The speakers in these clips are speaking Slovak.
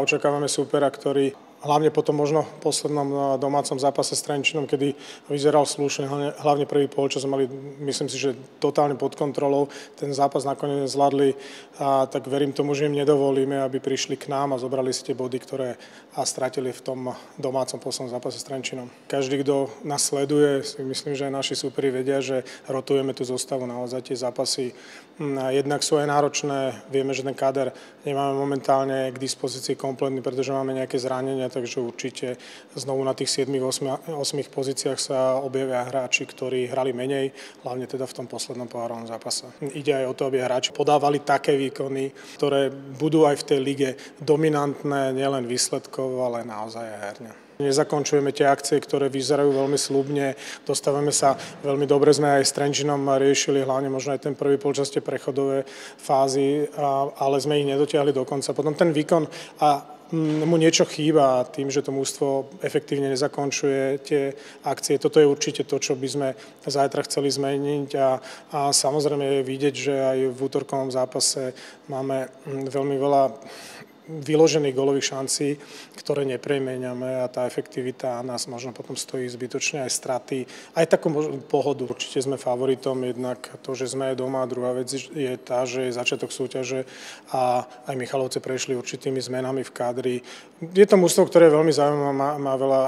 Očakávame supera, ktorý hlavne po tom možno poslednom eh, domácom zápase s Trenčinom, kedy vyzeral slušne, hlavne prvý polčas mali, myslím si, že totálne pod kontrolou. Ten zápas nakoniec zvládli, a tak verím tomu, že im nedovolíme, aby prišli k nám a zobrali si tie body, ktoré a stratili v tom domácom poslednom zápase s Trenčinom. Každý, kto nás sleduje, si myslím, že aj naši súperi vedia, že rotujeme tú zostavu naozaj tie zápasy. Hm, jednak sú aj náročné, vieme, že ten káder nemáme momentálne k dispozícii kompletný, pretože máme nejaké zranenia, takže určite znovu na tých 7-8 pozíciách sa objavia hráči, ktorí hrali menej, hlavne teda v tom poslednom pohárovom zápase. Ide aj o to, aby hráči podávali také výkony, ktoré budú aj v tej lige dominantné, nielen výsledkovo, ale naozaj aj herne. Nezakončujeme tie akcie, ktoré vyzerajú veľmi slubne. Dostávame sa veľmi dobre, sme aj s Trenčinom riešili hlavne možno aj ten prvý polčaste prechodové fázy, ale sme ich nedotiahli do konca. Potom ten výkon a mu niečo chýba tým, že to mústvo efektívne nezakončuje tie akcie. Toto je určite to, čo by sme zajtra chceli zmeniť a, a samozrejme je vidieť, že aj v útorkovom zápase máme veľmi veľa vyložených golových šancí, ktoré nepremeniame a tá efektivita nás možno potom stojí zbytočne aj straty, aj takú pohodu. Určite sme favoritom, jednak to, že sme aj doma, druhá vec je tá, že je začiatok súťaže a aj Michalovce prešli určitými zmenami v kádri. Je to mústvo, ktoré je veľmi zaujímavé, má, má veľa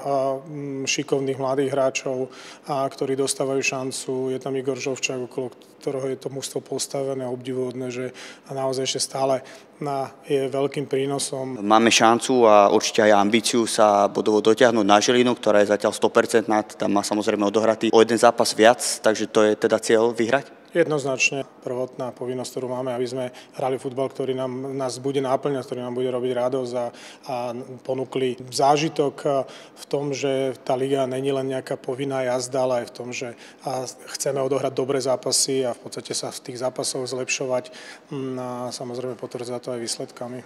šikovných mladých hráčov, a, ktorí dostávajú šancu. Je tam Igor Žovčák, okolo ktorého je to mústvo postavené, obdivuhodné, že naozaj ešte stále na, je veľkým prínosom. Máme šancu a určite aj ambíciu sa bodovo dotiahnuť na Žilinu, ktorá je zatiaľ 100% nad, tam má samozrejme odohratý o jeden zápas viac, takže to je teda cieľ vyhrať? Jednoznačne prvotná povinnosť, ktorú máme, aby sme hrali futbal, ktorý nám, nás bude náplňať, ktorý nám bude robiť radosť a, a ponúkli zážitok v tom, že tá liga není len nejaká povinná jazda, ale aj v tom, že chceme odohrať dobré zápasy a v podstate sa v tých zápasoch zlepšovať mm, a samozrejme potvrdzať to aj výsledkami.